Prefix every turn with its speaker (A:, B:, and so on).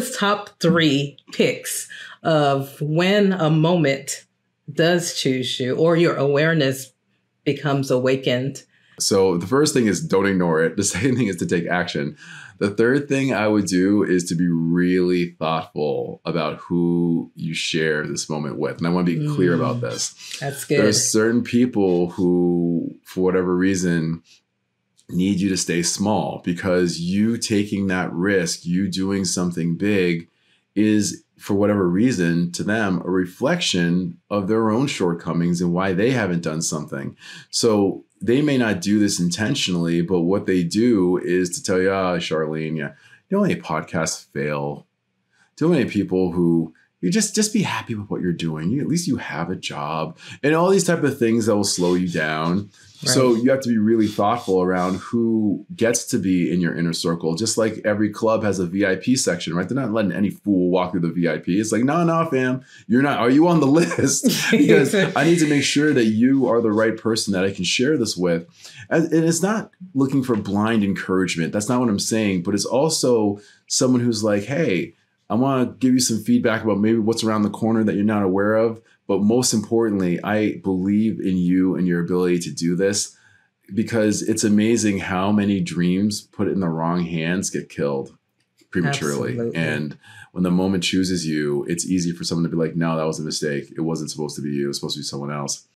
A: top three picks of when a moment does choose you or your awareness becomes awakened.
B: So the first thing is don't ignore it. The second thing is to take action. The third thing I would do is to be really thoughtful about who you share this moment with. And I want to be mm, clear about mm. this.
A: That's good.
B: There's certain people who, for whatever reason, need you to stay small because you taking that risk, you doing something big, is for whatever reason to them a reflection of their own shortcomings and why they haven't done something. So they may not do this intentionally, but what they do is to tell you, ah, oh, Charlene, yeah, you know, many podcasts fail. Too many people who you just just be happy with what you're doing. You, at least you have a job and all these type of things that will slow you down. Right. So you have to be really thoughtful around who gets to be in your inner circle. Just like every club has a VIP section, right? They're not letting any fool walk through the VIP. It's like, no, no, fam, you're not. Are you on the list? because I need to make sure that you are the right person that I can share this with. And it's not looking for blind encouragement. That's not what I'm saying. But it's also someone who's like, hey, I want to give you some feedback about maybe what's around the corner that you're not aware of. But most importantly, I believe in you and your ability to do this because it's amazing how many dreams put in the wrong hands get killed prematurely. Absolutely. And when the moment chooses you, it's easy for someone to be like, no, that was a mistake. It wasn't supposed to be you. It was supposed to be someone else.